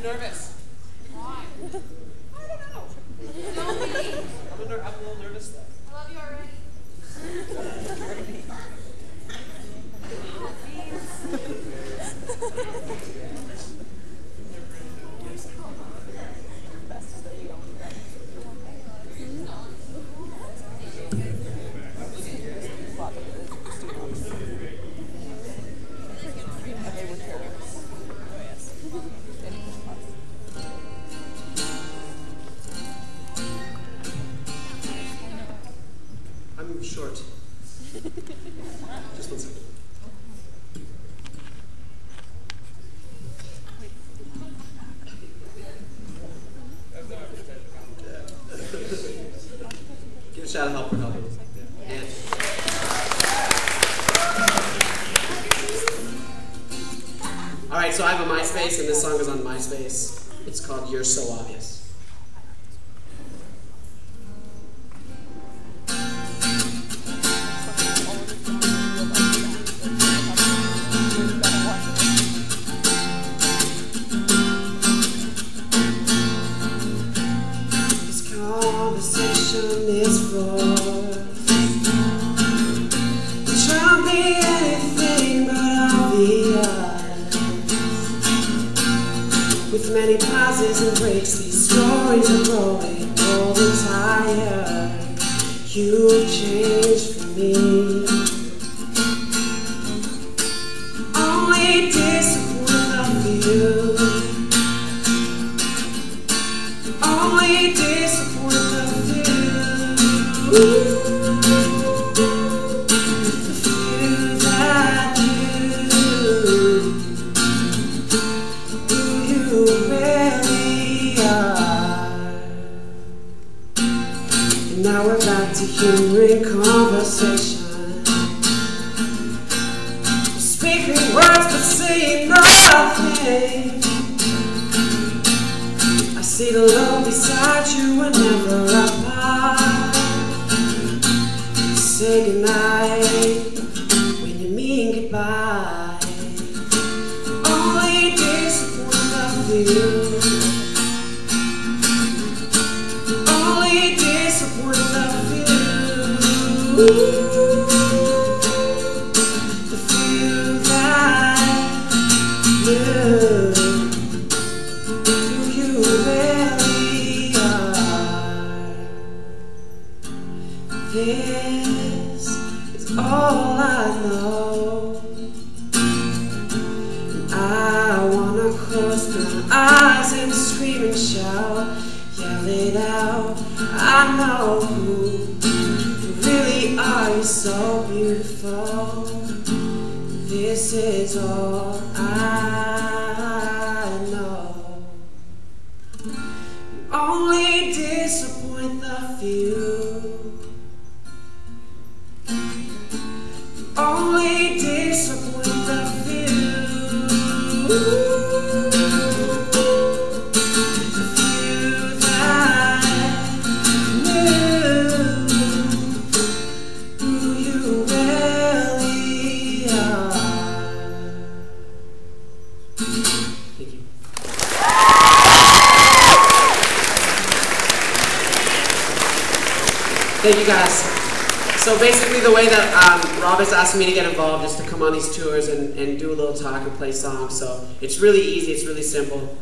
I'm nervous. Why? I don't know. Tell me. I'm a, ner- I'm a little nervous though. I love you already. I'm short. Just one second. Give a shout of help for helping. All right, so I have a MySpace, and this song is on MySpace. It's called "You're So Obvious." Conversation is for. Try be anything but obvious With many pauses and breaks These stories are growing old and tired You've changed for me. Only disappoint of you only now we're back to human conversation. Speaking words but saying nothing. I see the love beside you whenever apart. Disappoint of you. Only disappoint of you. Beautiful. This is all I know. Only disappoint the few. Only Thank you guys. So basically the way that um, Rob has asked me to get involved is to come on these tours and, and do a little talk and play songs. So it's really easy, it's really simple.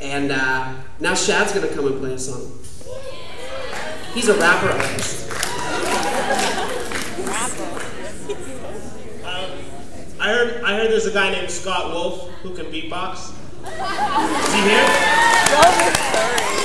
And uh, now Shad's gonna come and play a song. He's a rapper artist. I heard I heard there's a guy named Scott Wolf who can beatbox. Is he here?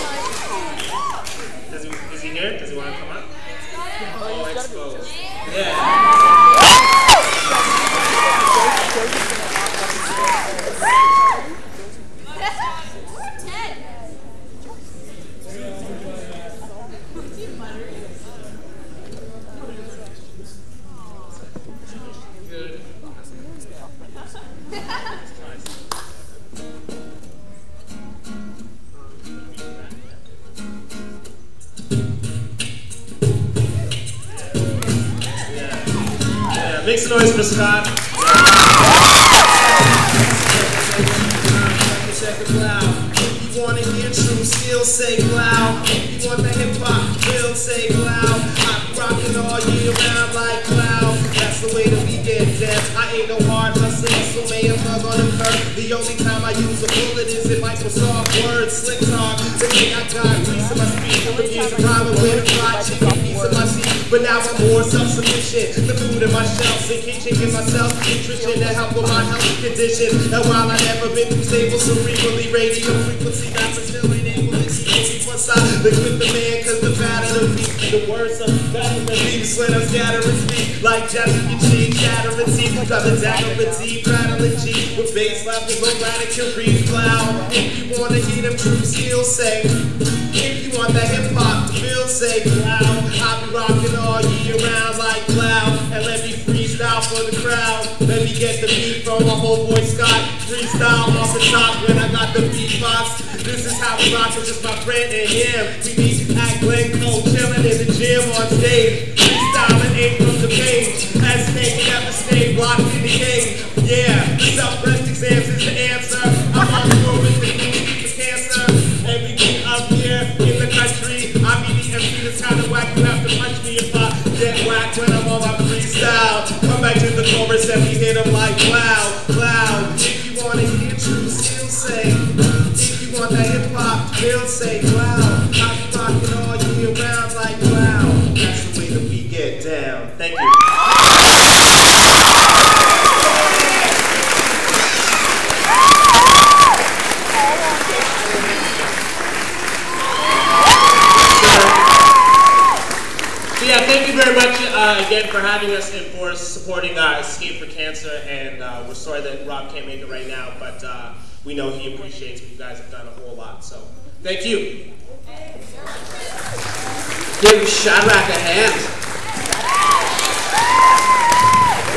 Make some noise, Mr. Say loud. You want the hip hop say loud. I'm rocking all year round like cloud. That's the way. I ain't no hard so may a on the. The only time I use a bullet is in Microsoft Word, slick talk. Today I got my speech the music, a. But now I'm more self-sufficient. The food in my shelves and kitchen give myself nutrition to help with my health condition. And while I never been too stable, so frequently radio frequency rappers still ain't able to keep one side. Look with the man, the the worse I'm better than. Slit I'm scattering speed like Jessica G, shattering teeth. Driving down the deep, rattling G with bass levels on radical read cloud. If you wanna hear them true skills, say. If you want that hip hop feel, say cloud. I'll be rocking all freestyle for the crowd. Let me get the beat from my boy Scott. Freestyle off the top when I got the beatbox. This is how we rock with just my friend and him. We need to act Glenn Cole, chilling in the gym on stage. Freestyling ain't from the page. As snake never stay blocked in the cage. To uh, again for having us and for supporting uh, Skate for Cancer. And uh, we're sorry that Rob can't make it right now, but uh, we know he appreciates what you guys have done a whole lot. So thank you. Give Shadrach a hand.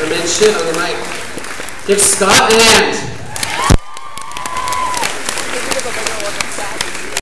Or man shit on the mic. Give Scott a hand.